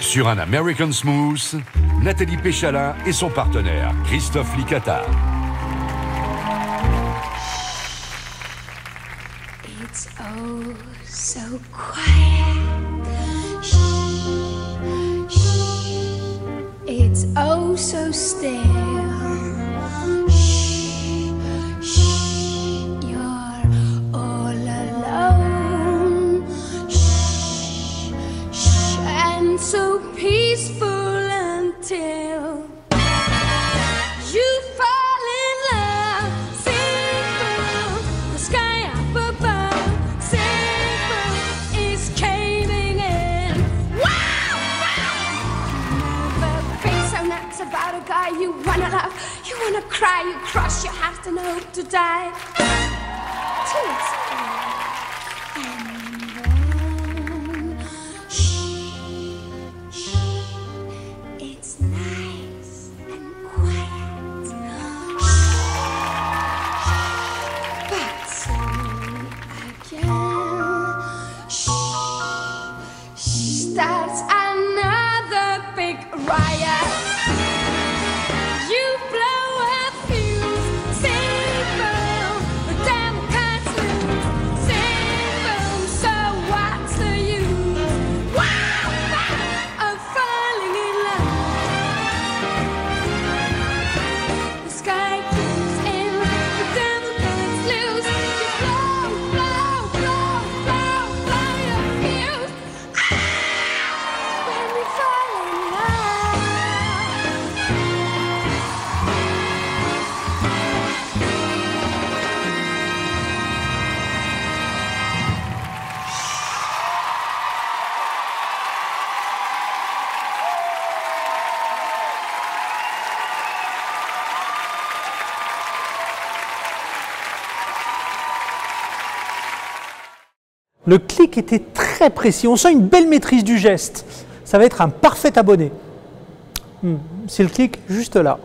Sur un American Smooth, Nathalie Péchalin et son partenaire Christophe Licata. It's oh so oh so still. So peaceful until. You fall in love, sing through the sky up above. Sing through is caving in. Wow, wow! Been so nuts about a guy you wanna love, you wanna cry, you cross your heart and hope to die. Riot. Le clic était très précis. On sent une belle maîtrise du geste. Ça va être un parfait abonné. Hmm, C'est le clic juste là.